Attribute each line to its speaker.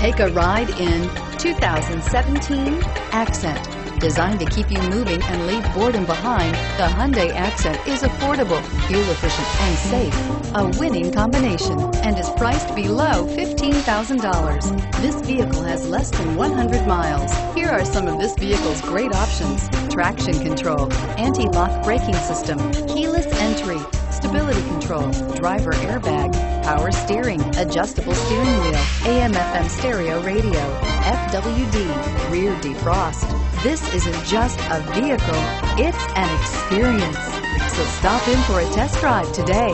Speaker 1: Take a ride in 2017 Accent. Designed to keep you moving and leave boredom behind, the Hyundai Accent is affordable, fuel efficient, and safe. A winning combination and is priced below $15,000. This vehicle has less than 100 miles. Here are some of this vehicle's great options. Traction control, anti-lock braking system, keyless entry, stability control, driver airbag, power steering, adjustable steering wheel, AM FM stereo radio, FWD, rear defrost. This isn't just a vehicle, it's an experience. So stop in for a test drive today.